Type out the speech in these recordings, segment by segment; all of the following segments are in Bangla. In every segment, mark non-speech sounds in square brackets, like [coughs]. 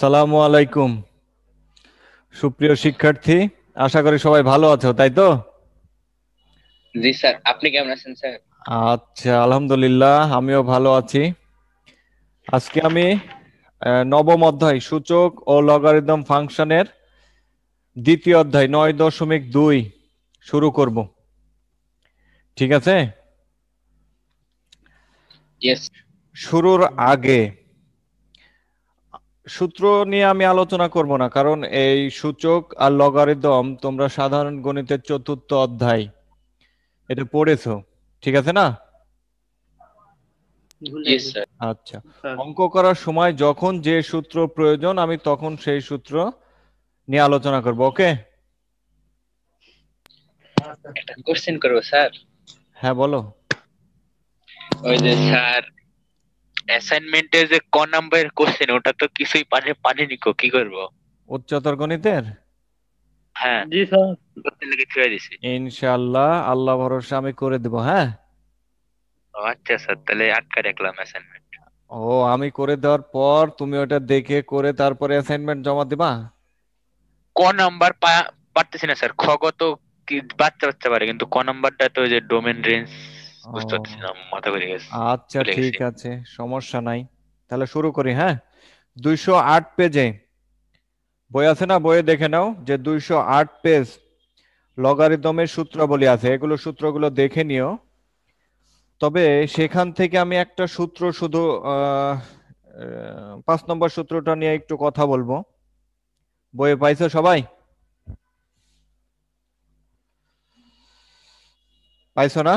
আসসালামু আলাইকুম। সুপ্রিয় শিক্ষার্থী আশা করি সবাই ভালো আছো তাই তো? জি স্যার আপনি কেমন আছেন স্যার? আচ্ছা আলহামদুলিল্লাহ আমিও ভালো আছি। আজকে আমি নবম অধ্যায় সূচক ও লগারিদম ফাংশনের দ্বিতীয় অধ্যায় নয় দশমিক দুই শুরু করব। ঠিক আছে? শুরুর আগে সূত্র নিয়ে আমি আলোচনা করব না কারণ এই সূচক আর লগারিদম তোমরা সাধারণ গণিতের চতুর্থ অধ্যায় এটা পড়েছো ঠিক আছে না? আচ্ছা অঙ্ক করার সময় যখন যে সূত্র প্রয়োজন আমি তখন সেই সূত্র নিয়ে আলোচনা করব ওকে? একটা কোশ্চেন করব স্যার হ্যাঁ বলো। ওই যে স্যার অ্যাসাইনমেন্টের যে ক নাম্বারের কোশ্চেন ওটা তো কিছুই পানি পানিনি কো কি করব? উচ্চতর গণিতের? হ্যাঁ। জি স্যার। করতে লেগে ছুঁয়ে দিছি। ইনশাআল্লাহ আল্লাহ ভরসা আমি করে দেব হ্যাঁ? ও আচ্ছা স্যার তাহলে আটকা রাখলাম অ্যাসাইনমেন্ট ও আমি করে দেওয়ার পর তুমি ওটা দেখে করে তারপরে অ্যাসাইনমেন্ট জমা দিবা? ক নাম্বার পারতেছি না স্যার। খ তো কি বাচ্চা বাচ্চা পারে কিন্তু ক নাম্বারটা তো ওই যে ডোমেন রেঞ্জ বুঝতে ও। পারতেছি না মাথা ঘুরে গেছে আচ্ছা ঠিক। আছে সমস্যা নাই। তাহলে শুরু করি হ্যাঁ? দুইশো আট পেজে বই আছে না? বইয়ে দেখে নাও যে দুইশো আট পেজ লগারিদমের সূত্রাবলী আছে। এগুলো সূত্রগুলো দেখে নিও। তবে সেখান থেকে আমি একটা সূত্র শুধু পাঁচ নম্বর সূত্রটা নিয়ে একটু কথা বলব। বইয়ে পাইছো সবাই? পাইছো না?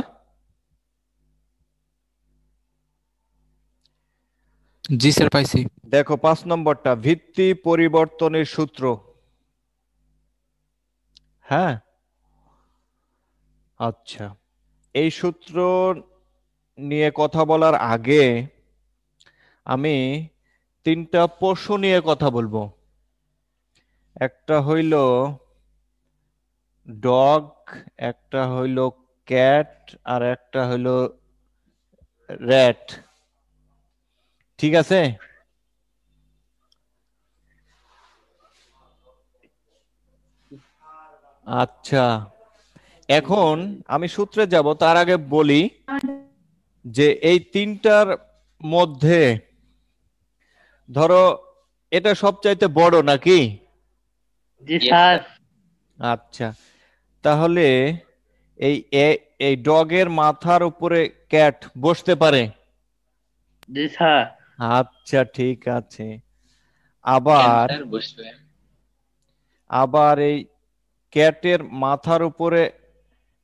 জি স্যার, পাইছি। দেখো, পাঁচ নম্বরটা, ভিত্তি পরিবর্তনের সূত্র। হ্যাঁ? আচ্ছা। এই সূত্র নিয়ে কথা বলার আগে আমি তিনটা পশু নিয়ে কথা বলব। একটা হইল ডগ, একটা হইল ক্যাট, আর একটা হইল র্যাট। ঠিক আছে? আচ্ছা। এখন আমি সূত্রে যাব তার আগে বলি যে এই তিনটার মধ্যে ধরো এটা সবচাইতে বড় নাকি? আচ্ছা। তাহলে এই এই ডগের মাথার উপরে ক্যাট বসতে পারে? জি স্যার। আচ্ছা ঠিক আছে। আবার আবার এই ক্যাটের মাথার উপরে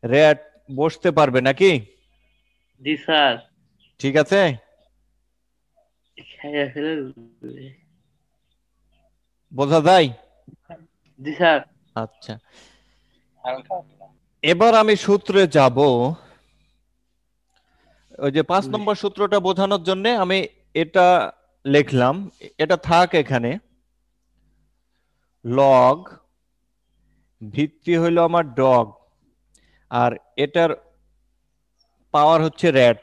র্যাট বসতে পারবে নাকি? জি স্যার। ঠিক আছে? বোঝা যায়? জি স্যার। আচ্ছা। এবার আমি সূত্রে যাব। ওই যে পাঁচ নম্বর সূত্রটা বোঝানোর জন্য আমি এটা লিখলাম এটা থাক এখানে। লগ ভিত্তি হইল আমার ডগ আর এটার পাওয়ার হচ্ছে র্যাট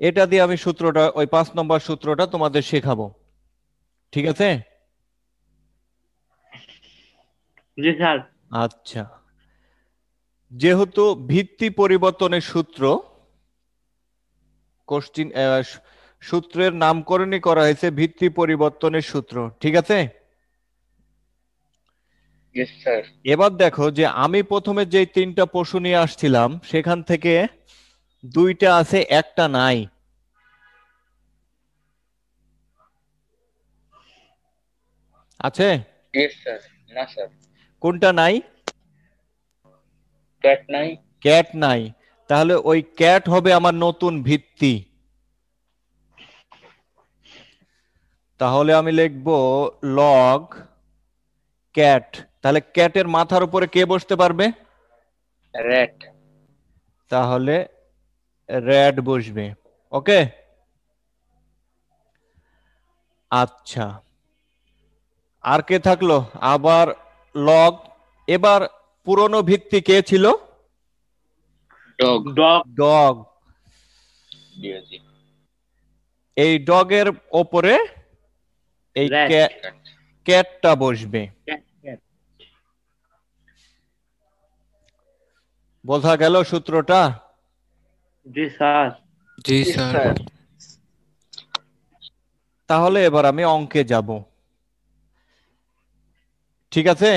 এটা দিয়ে আমি সূত্রটা ওই পাঁচ নম্বর সূত্রটা তোমাদের শেখাবো। ঠিক আছে? জি স্যার। আচ্ছা। যেহেতু ভিত্তি পরিবর্তনের সূত্র কোশ্চিন সূত্রের নামকরণই করা হয়েছে ভিত্তি পরিবর্তনের সূত্র ঠিক আছে? এবার দেখো যে আমি প্রথমে যে তিনটা পশু নিয়ে আসছিলাম সেখান থেকে দুইটা আছে একটা নাই। আছে? কোনটা নাই? ক্যাট নাই। ক্যাট নাই। তাহলে ওই ক্যাট হবে আমার নতুন ভিত্তি। তাহলে আমি লিখব লগ ক্যাট তাহলে ক্যাটের মাথার উপরে কে বসতে পারবে? র্যাট তাহলে র্যাড বসবে। ওকে আচ্ছা। আর কে থাকল? আবার লগ এবার পুরনো ভিত্তি কে ছিল? ডগ ডগ ডগ এই ডগের ওপরে এই ক্যাটটা বসবে. বোঝা গেল সূত্রটা? জি স্যার। জি স্যার। তাহলে এবার আমি অঙ্কে যাব। ঠিক আছে?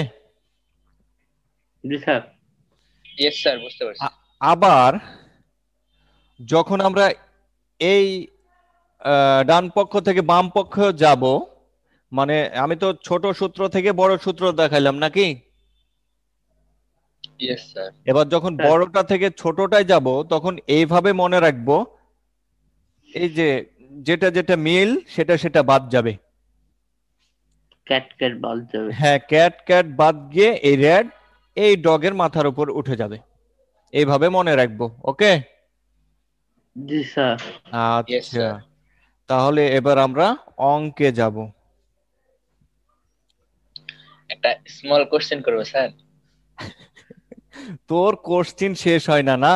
জি স্যার। বুঝতে পারছি। আবার যখন আমরা এই আহ, ডান পক্ষ থেকে বাম পক্ষ যাব মানে আমি তো ছোট সূত্র থেকে বড় সূত্র দেখাইলাম নাকি? এবার যখন হ্যাঁ। বড়টা থেকে ছোটটায় যাব তখন এইভাবে মনে রাখব এই যে যেটা যেটা মিল সেটা সেটা বাদ যাবে। ক্যাট ক্যাট বল যাবে। হ্যাঁ ক্যাট ক্যাট বাদ গিয়ে এই রেড এই ডগের মাথার উপর উঠে যাবে। এইভাবে মনে রাখব ওকে? জি স্যার। আচ্ছা। তাহলে এবার আমরা অঙ্কে যাব। একটা স্মল কোশ্চেন করব স্যার। তোর কোশ্চিন শেষ হয় না না?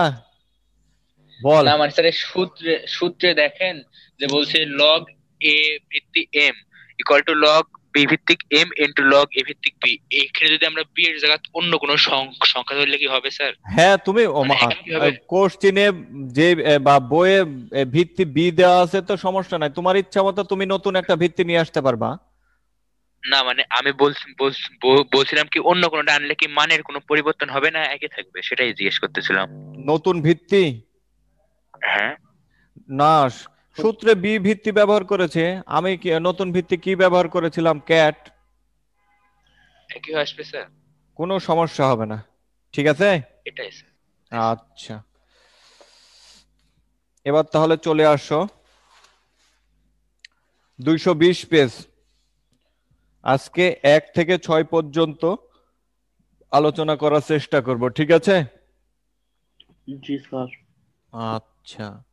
বল। না মানে স্যার সূত্রে সূত্রে দেখেন যে বলছে লগ এ ভিত্তিক M equal to log B ভিত্তিক এম ইনটু লগ এ ভিত্তিক বি এখানে যদি আমরা বি এর জায়গায় অন্য কোনো সংখ্যা ধরলে কি হবে স্যার? হ্যাঁ তুমি মানে? কোশ্চিনে যে এ, বা বইয়ে ভিত্তি বি দেওয়া আছে তো সমস্যা নাই। তোমার ইচ্ছা মতো তুমি নতুন একটা ভিত্তি নিয়ে আসতে পারবা। না মানে আমি বলছি বলছি- বলছিলাম কি অন্য কোনোটা আনলে কি মানের কোনো পরিবর্তন হবে না একই থাকবে? সেটাই জিজ্ঞেস করতেছিলাম। নতুন ভিত্তি? হ্যাঁ। না সূত্রে বি ভিত্তি ব্যবহার করেছে। আমি কি নতুন ভিত্তি কি ব্যবহার করেছিলাম? ক্যাট। একই আসবে স্যার। কোনো সমস্যা হবে না। ঠিক আছে? এটাই স্যার। আচ্ছা। এবার তাহলে চলে আসো। দুইশো বিশ পেজ। আজকে এক থেকে ছয় পর্যন্ত আলোচনা করার চেষ্টা করব ঠিক আছে? জি স্যার। আচ্ছা।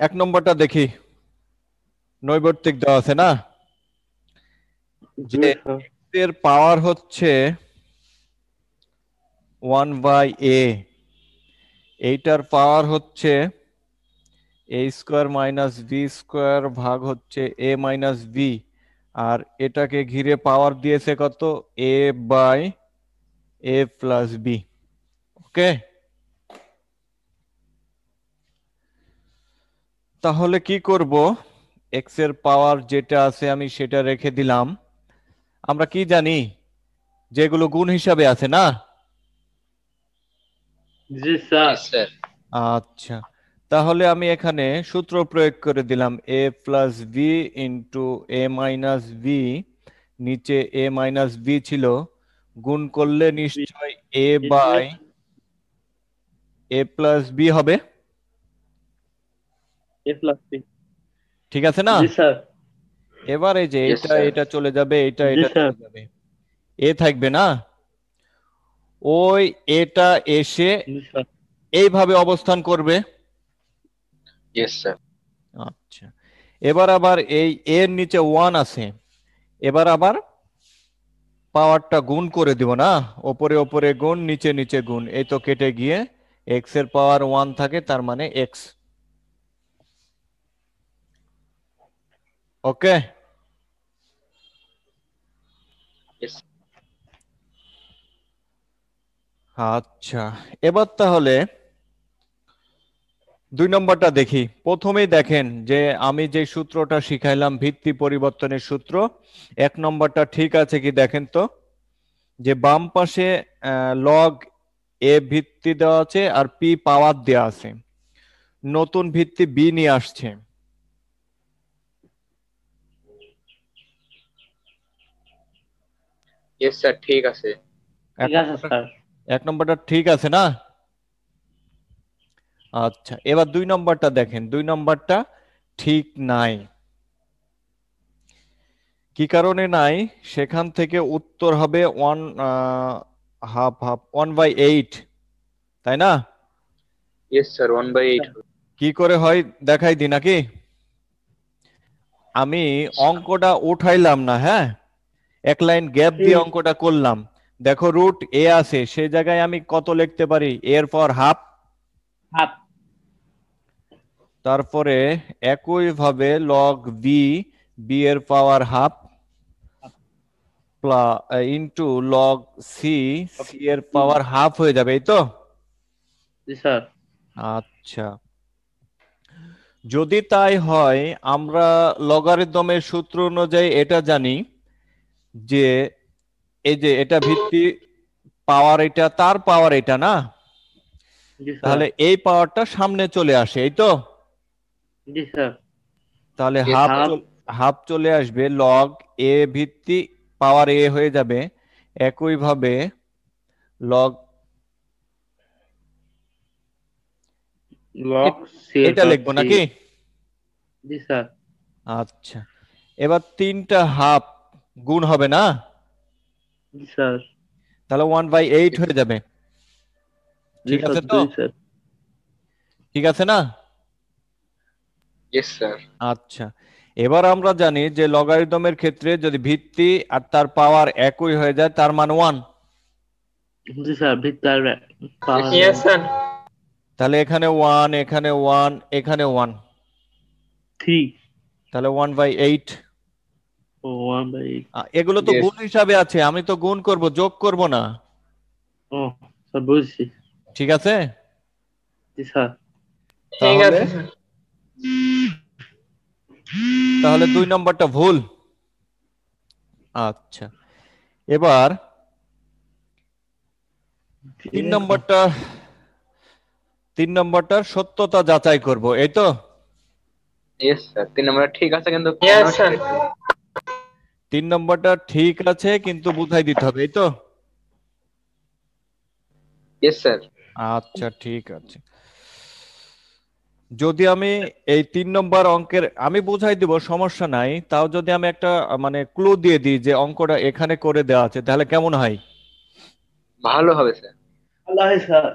এক নম্বরটা দেখি। নৈবর্তিক দেওয়া আছে না? যে- এর পাওয়ার হচ্ছে ওয়ান বাই এ এইটার পাওয়ার হচ্ছে A square minus B square ভাগ হচ্ছে এ মাইনাস বি আর এটাকে ঘিরে পাওয়ার দিয়েছে কত? A by A plus B okay তাহলে কি করব? এক্সের পাওয়ার যেটা আছে আমি সেটা রেখে দিলাম। আমরা কি জানি? যেগুলো গুণ হিসাবে আছে না? জি স্যার। আচ্ছা। তাহলে আমি এখানে সূত্র প্রয়োগ করে দিলাম A plus B into A minus B নিচে এ মাইনাস বি ছিল গুণ করলে নিশ্চয় A by A plus B হবে। এ প্লাস বি ঠিক আছে না? এবার এই যে এটা এটা চলে যাবে এটা এটা চলে যাবে। এ থাকবে না? ওই এটা এসে এইভাবে অবস্থান করবে। ইয়েস স্যার আচ্ছা। এবার আবার এই এর নিচে ওয়ান আছে। এবার আবার পাওয়ারটা গুণ করে দিব না? ওপরে ওপরে গুণ নিচে নিচে গুণ। এই তো কেটে গিয়ে এক্সের পাওয়ার ওয়ান থাকে তার মানে এক্স ওকে আচ্ছা। এবার তাহলে দুই নম্বরটা দেখি। প্রথমেই দেখেন যে আমি যে সূত্রটা শিখাইলাম ভিত্তি পরিবর্তনের সূত্র এক নম্বরটা ঠিক আছে কি দেখেন তো? যে বাম পাশে লগ এ ভিত্তি দেওয়া আছে আর পি পাওয়ার দেওয়া আছে। নতুন ভিত্তি বি নিয়ে আসছে। ঠিক আছে। এক ঠিক আছে স্যার এক নম্বরটা ঠিক আছে না? আচ্ছা এবার দুই নম্বরটা দেখেন দুই নম্বরটা ঠিক নাই। কি কারণে নাই? সেখান থেকে উত্তর হবে one half half one by eight তাই না? Yes sir one by eight কি করে হয় দেখাই দি নাকি? আমি অঙ্কটা উঠাইলাম না হ্যাঁ? এক লাইন গ্যাপ দিয়ে অঙ্কটা করলাম। দেখো রুট এ আছে সেই জায়গায় আমি কত লিখতে পারি? এর পর হাফ হাফ তারপরে একই ভাবে লগ বি বি এর power half into log C C এর পাওয়ার হাফ হয়ে যাবে এই তো? স্যার। আচ্ছা। যদি তাই হয় আমরা লগারিদমের সূত্র অনুযায়ী এটা জানি যে এই যে এটা ভিত্তি পাওয়ার এটা তার পাওয়ার এটা না? তাহলে এই পাওয়ারটা সামনে চলে আসে এই তো? জি স্যার। তাহলে হাফ হাফ চলে আসবে লগ এ ভিত্তি পাওয়ার এ হয়ে যাবে। একই ভাবে লগ লগ এটা লিখব নাকি? জি স্যার। আচ্ছা। এবার তিনটা হাফ গুণ হবে না? জি স্যার। তাহলে ওয়ান বাই এইট হয়ে যাবে। ঠিক আছে তো? ঠিক আছে না? ইয়েস স্যার আচ্ছা। এবার আমরা জানি যে লগারিদমের ক্ষেত্রে যদি ভিত্তি আর তার পাওয়ার একই হয়ে যায় তার মান ওয়ান জি স্যার ভিতর ইয়েস স্যার তাহলে এখানে ওয়ান এখানে ওয়ান এখানে ওয়ান থ্রি তাহলে ওয়ান বাই এইট ও ওয়ান বাই এগুলো তো গুণ হিসাবে আছে আমি তো গুণ করব যোগ করব না। ও বুঝছি। ঠিক আছে? জি স্যার। তাহলে তাহলে দুই নম্বরটা ভুল। আচ্ছা। এবার তিন নম্বরটা তিন নম্বরটার সত্যতা যাচাই করব এই তো? স্যার তিন নম্বর ঠিক আছে কিন্তু তিন নম্বরটা ঠিক আছে কিন্তু বুঝাই দিতে হবে এই তো? স্যার আচ্ছা ঠিক আছে। যদি আমি এই তিন নম্বর অঙ্কের আমি বুঝাই দিব সমস্যা নাই তাও যদি আমি একটা মানে ক্লু দিয়ে দিই যে অঙ্কটা এখানে করে দেওয়া আছে তাহলে কেমন হয়? ভালো হবে স্যার। আল্লাহ স্যার।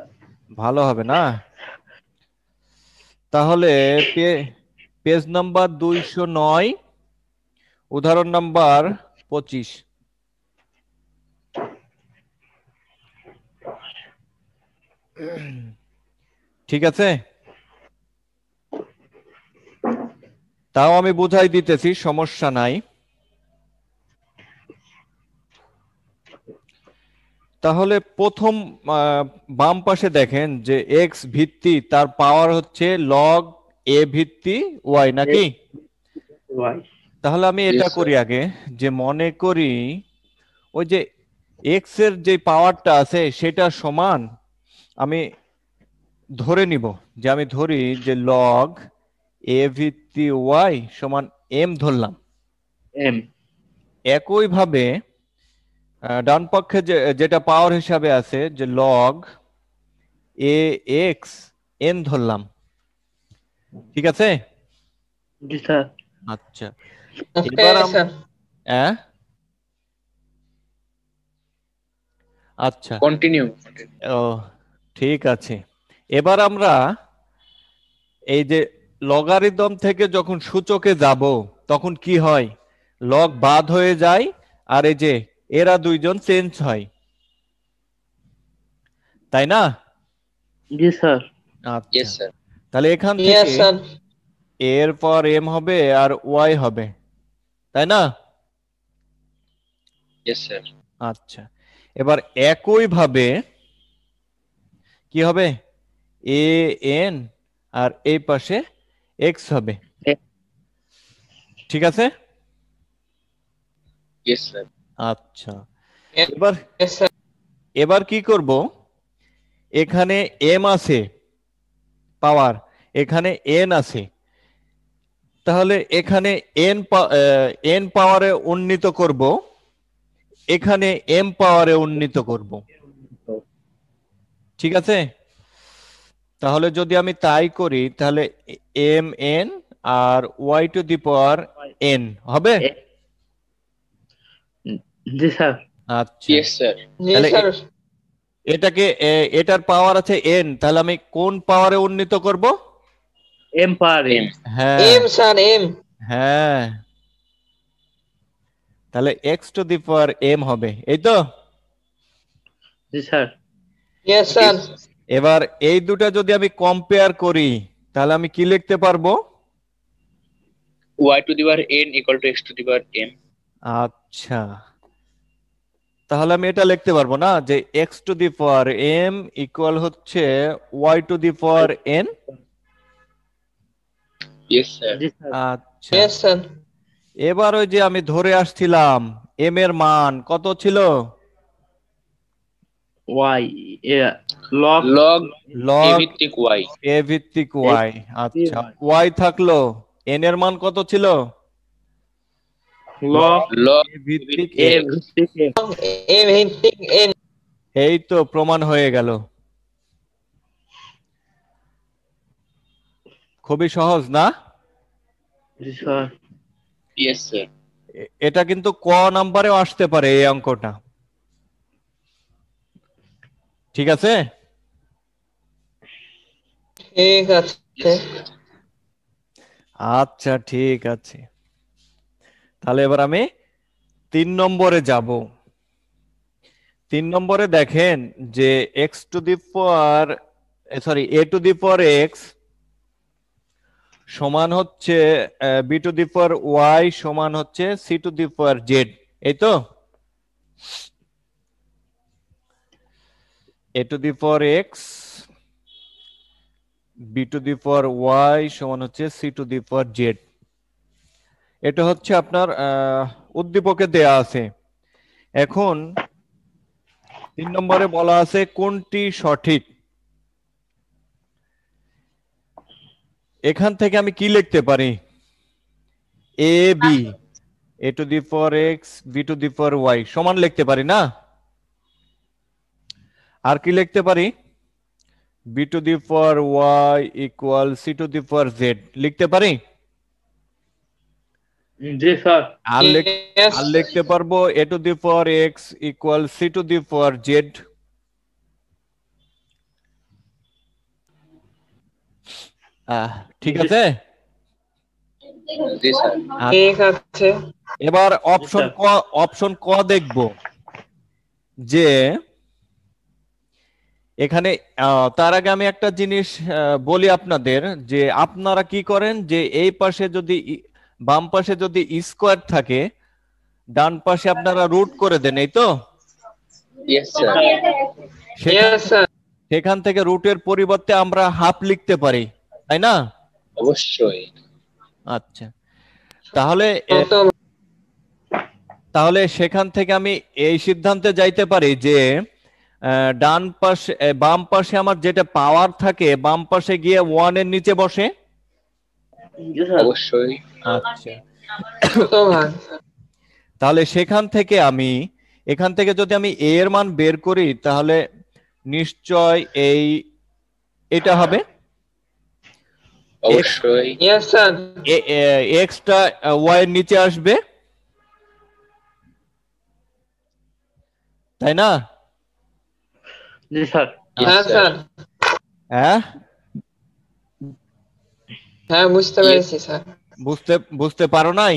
ভালো হবে না? তাহলে পেজ নাম্বার দুইশো নয় উদাহরণ নাম্বার পঁচিশ। ঠিক আছে? তাও আমি বুঝাই দিতেছি সমস্যা নাই। তাহলে প্রথম আহ, বাম পাশে দেখেন যে এক্স ভিত্তি তার পাওয়ার হচ্ছে লগ এ ভিত্তি ওয়াই নাকি? তাহলে আমি এটা করি আগে যে মনে করি ওই যে এক্সের যে পাওয়ারটা আছে সেটা সমান আমি ধরে নিব যে আমি ধরি যে লগ এ ভিত্তি ওয়াই সমান এম ধরলাম। এম একই ভাবে আহ, ডান পক্ষে যে যেটা পাওয়ার হিসাবে আছে যে লগ এ এক্স এন ধরলাম। ঠিক আছে? জি স্যার। আচ্ছা। এবার হ্যাঁ আচ্ছা। কন্টিনিউ ও ঠিক আছে। এবার আমরা এই যে লগারিদম থেকে যখন সূচকে যাব তখন কি হয়? লগ বাদ হয়ে যায় আর এই যে এরা দুইজন চেঞ্জ হয়। তাই না? জি স্যার। আচ্ছা। ইয়েস স্যার তাহলে এখান থেকে এর পর এম হবে আর ওয়াই হবে। তাই না? আচ্ছা। এবার একই ভাবে কি হবে? এ এন আর এই পাশে এক্স হবে। ঠিক আছে? আচ্ছা। এবার এবার কি করব? এখানে এম আছে পাওয়ার এখানে এন আছে। তাহলে এখানে এন এন পাওয়ারে উন্নীত করব। এখানে এম পাওয়ারে উন্নীত করব। ঠিক আছে? তাহলে যদি আমি তাই করি তাহলে M N R Y to the power N হবে? এ- জি স্যার। আচ্ছা। Yes sir. তাহলে এটাকে এটার পাওয়ার আছে এন তাহলে আমি কোন পাওয়ারে উন্নীত করব? এম পার এম হ্যাঁ। M sir M. হ্যাঁ। তাহলে X to the power M হবে এই তো? জি স্যার। ইয়েস স্যার এবার এই দুটা যদি আমি কম্পেয়ার করি তাহলে আমি কি লিখতে পারব? y to the power n equal to x to the power m আচ্ছা। তাহলে আমি এটা লিখতে পারব না যে X to the power M equal হচ্ছে Y to the power N yes sir. Sir আচ্ছা। Yes, sir. এবার ওই যে আমি ধরে আসছিলাম এম এর মান কত ছিল? Y log log. A log ভিত্তিক y. এ ভিত্তিক ওয়াই আচ্ছা। ওয়াই থাকল। এন এর মান কত ছিল? লগ ভিত্তিক এ। ভিত্তিক এ. এই তো প্রমাণ হয়ে গেল। খুবই সহজ না? এটা কিন্তু ক নাম্বারেও আসতে পারে এই অঙ্কটা। ঠিক আছে? ঠিক আছে। আচ্ছা ঠিক আছে। তাহলে এবার আমি তিন নম্বরে যাব। তিন নম্বরে দেখেন যে X to the power sorry A to the power X সমান হচ্ছে B to the power Y সমান হচ্ছে C to the power Z এই তো? A to the power X B to the power Y সমান হচ্ছে C to the power Z এটা হচ্ছে আপনার উদ্দীপকে দেয়া আছে। এখন তিন নম্বরে বলা আছে কোনটি সঠিক? এখান থেকে আমি কি লিখতে পারি? A B A to the power X B to the power Y সমান লিখতে পারি না? আর কি লিখতে পারি? B to the power Y equal C to the power Z লিখতে পারি? আর লিখতে পারব A to the power X equal C to the power Z ঠিক আছে? আর ঠিক আছে। এবার অপশন ক অপশন ক দেখব। যে এখানে তার আগে আমি একটা জিনিস বলি আপনাদের যে আপনারা কি করেন যে এই পাশে যদি বাম পাশে যদি স্কোয়ার থাকে ডান পাশে আপনারা রুট করে দেন এই তো? সেখান- থেকে রুটের পরিবর্তে আমরা হাফ লিখতে পারি তাই না? অবশ্যই। আচ্ছা। তাহলে তাহলে সেখান থেকে আমি এই সিদ্ধান্তে যাইতে পারি যে ডান পাশে বাম পাশে আমার যেটা পাওয়ার থাকে বাম পাশে গিয়ে ওয়ানের নিচে বসে? অবশ্যই। আচ্ছা। [coughs] তাহলে সেখান থেকে আমি এখান থেকে যদি আমি এ এর মান বের করি তাহলে নিশ্চয় এই এটা হবে? অবশ্যই। এক্সটা ওয়াই এর নিচে আসবে? তাই না? জি স্যার। হ্যাঁ স্যার। হ্যাঁ? হ্যাঁ বুঝতে পেরেছি স্যার। বুঝতে বুঝতে পারো নাই?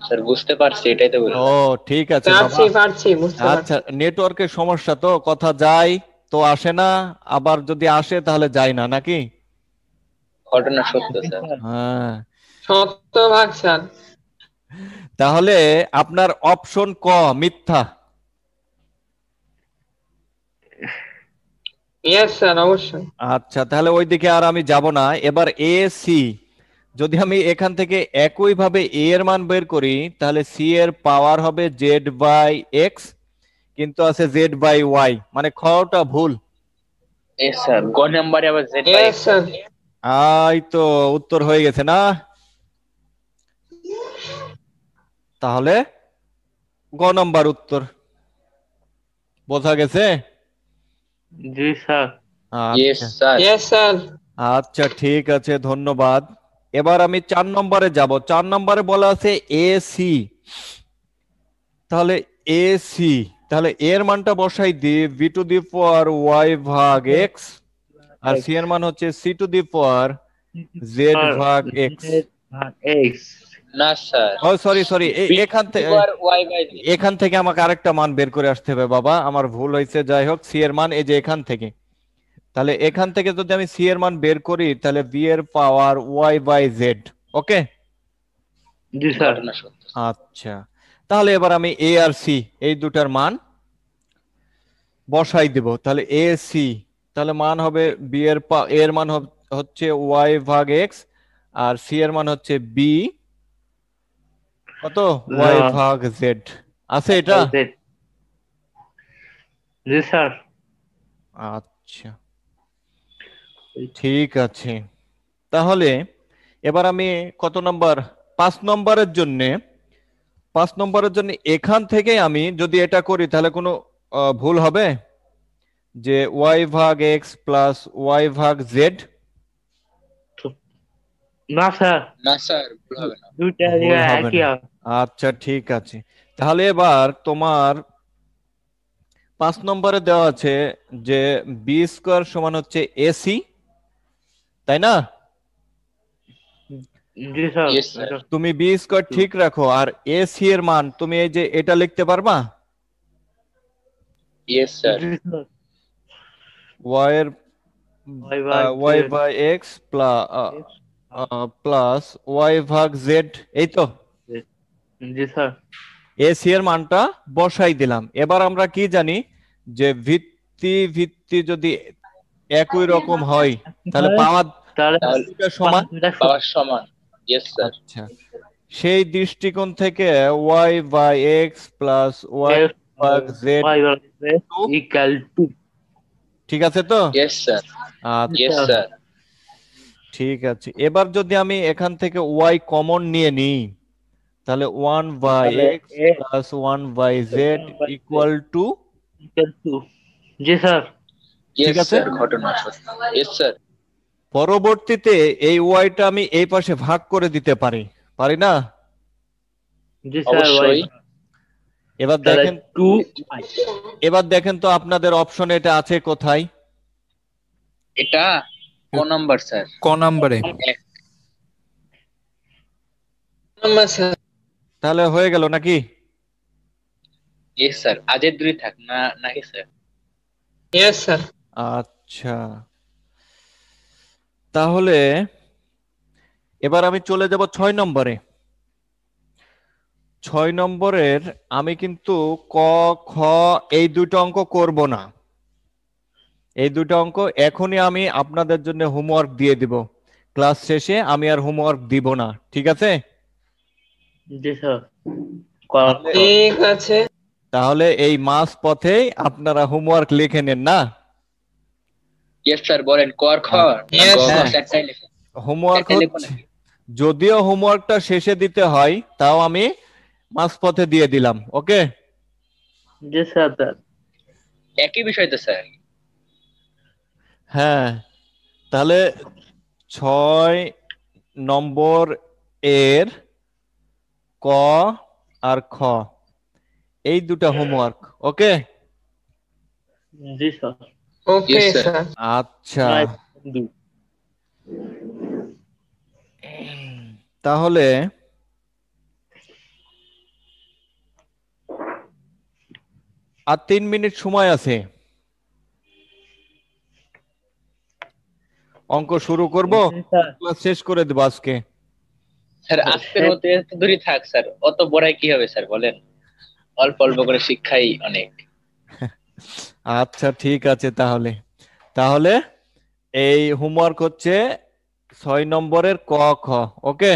স্যার বুঝতে পারছি এটাই তো ও ঠিক আছে পারছি পারছি বুঝতে আচ্ছা নেটওয়ার্কের সমস্যা তো কথা যায় তো আসে না আবার যদি আসে তাহলে যায় না নাকি? ঘটনা সত্য স্যার। হ্যাঁ। সত্তর ভাগ স্যার। তাহলে আপনার অপশন ক মিথ্যা। ইয়েস স্যার অবশ্যই। আচ্ছা তাহলে ওইদিকে আর আমি যাব না। এবার এ সি যদি আমি এখান থেকে একই ভাবে এ এর মান বের করি তাহলে সি এর পাওয়ার হবে জেড বাই এক্স কিন্তু আছে জেড বাই ওয়াই মানে খটা ভুল। Yes স্যার গ নাম্বারে আবার z বাই ইয়েস স্যার আই তো উত্তর হয়ে গেছে না? তাহলে গ নম্বর উত্তর। বোঝা গেছে? জি স্যার। আচ্ছা। আচ্ছা ঠিক আছে ধন্যবাদ। এবার আমি চার নম্বরে যাব। চার নম্বরে বলা আছে এ সি তাহলে এ সি তাহলে এর মানটা বসাই দিই V to the power Y ভাগ এক্স আর সি এর মান হচ্ছে C to the power Z ভাগ এক্স এক্স না স্যার। ও সরি সরি এখান থেকে এখান থেকে আমাকে আরেকটা মান বের করে আসতে হবে বাবা। আমার ভুল হয়েছে যাই হোক সি এর মান এই যে এখান থেকে। তাহলে এখান থেকে যদি আমি সি এর মান বের করি তাহলে বি এর power Y by Z okay G sir. আচ্ছা। তাহলে এবার আমি এ আর সি এই দুটার মান বসাই দেব। তাহলে এ সি তাহলে মান হবে বি এর পা- এর মান হচ্ছে ওয়াই ভাগ এক্স আর সি এর মান হচ্ছে বি কত? ওয়াই ভাগ জেড। আছে এটা? জি স্যার। আচ্ছা। ঠিক আছে। তাহলে এবার আমি কত নম্বর? পাঁচ নম্বরের জন্য পাঁচ নম্বরের জন্য এখান থেকে আমি যদি এটা করি তাহলে কোনো ভুল হবে? যে ওয়াই ভাগ এক্স প্লাস ওয়াই ভাগ জেড না স্যার। না স্যার ভুল হবে না। দুইটা একই আচ্ছা ঠিক আছে। তাহলে এবার তোমার পাঁচ নম্বরে দেওয়া আছে যে বি স্কোয়ার সমান হচ্ছে এসি তাই না? তুমি বি স্কোয়ার ঠিক রাখো আর এ সি এর মান তুমি এই যে এটা লিখতে পারবা? Yes sir. ওয়াই এর Y by X plus Y ভাগ জেড এই তো? জি স্যার। এ এর মানটা বসাই দিলাম। এবার আমরা কি জানি যে ভিত্তি ভিত্তি যদি একই রকম হয় তাহলে পাওয়া সমান? পাওয়ার সমান ইয়েস স্যার আচ্ছা। সেই দৃষ্টিকোণ থেকে Y by X plus Y ভাগ জেড equal to ঠিক আছে তো? ইয়েস স্যার আচ্ছা। ইয়েস স্যার ঠিক আছে। এবার যদি আমি এখান থেকে ওয়াই কমন নিয়ে নিই তাহলে one by X plus one by Z equal to equal to? জি স্যার। ইয়েস আছে? ঘটনা স্যার। পরবর্তীতে এই ওয়াইটা আমি এই পাশে ভাগ করে দিতে পারি। পারি না? জি স্যার। এবার দেখেন 2 এবার দেখেন তো আপনাদের অপশন এটা আছে কোথায়? এটা ক নাম্বার স্যার? ক নাম্বারে? Number sir. তাহলে হয়ে গেল নাকি? Yes sir. আজের দুই থাক না নাকি স্যার? Yes sir. আচ্ছা। তাহলে এবার আমি চলে যাব ছয় নম্বরে। ছয় নম্বরের আমি কিন্তু ক খ এই দুটো অঙ্ক করব না। এই দুটো অঙ্ক এখনই আমি আপনাদের জন্য হোমওয়ার্ক দিয়ে দিব। ক্লাস শেষে আমি আর হোমওয়ার্ক দিব না ঠিক আছে? জি স্যার ক- ঠিক আছে। তাহলে এই মাস পথে আপনারা হোমওয়ার্ক লিখে নেন না? ইয়েস স্যার বলেন কর হোমওয়ার্ক একটা লেখো। হচ্ছে যদিও হোমওয়ার্কটা শেষে দিতে হয় তাও আমি মাস পথে দিয়ে দিলাম ওকে? জি স্যার স্যার একই বিষয় তো স্যার হ্যাঁ তাহলে ছয় নম্বর এর ক আর খ এই দুটা হোমওয়ার্ক ওকে জি স্যার ওকে স্যার আচ্ছা। তাহলে আর তিন মিনিট সময় আছে। অঙ্ক শুরু করব। ক্লাস শেষ করে দেবো আজকে। স্যার আজকের মতো এত দূরই থাক স্যার। অত বড়াই কি হবে স্যার বলেন? অল্প অল্প করে শিক্ষাই অনেক। আচ্ছা ঠিক আছে তাহলে। তাহলে এই হোমওয়ার্ক হচ্ছে ছয় নম্বরের ক খ ওকে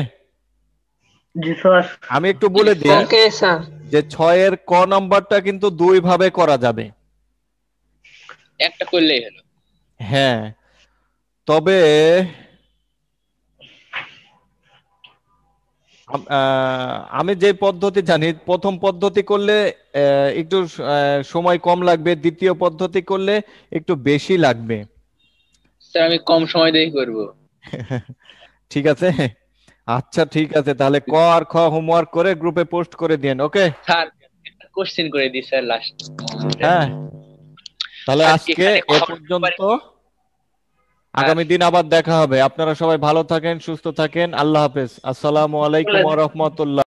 জি স্যার। আমি একটু বলে দিই ওকে স্যার। যে ছয়ের ক নাম্বারটা কিন্তু দুই ভাবে করা যাবে। একটা করলেই হলো। হ্যাঁ তবে আমি যে পদ্ধতি জানি প্রথম পদ্ধতি করলে একটু সময় কম লাগবে দ্বিতীয় পদ্ধতি করলে একটু বেশি লাগবে। স্যার আমি কম সময় দিয়ে করব। [laughs] ঠিক আছে? আচ্ছা ঠিক আছে তাহলে ক আর খ হোমওয়ার্ক করে গ্রুপে পোস্ট করে দিন ওকে? স্যার কোশ্চেন করে দিই স্যার লাস্ট হ্যাঁ। তাহলে আজকে এ পর্যন্ত পারি- আগামী দিন আবার দেখা হবে। আপনারা সবাই ভালো থাকেন সুস্থ থাকেন। আল্লাহ হাফেজ। আসসালামু আলাইকুম ওয়া রাহমাতুল্লাহ।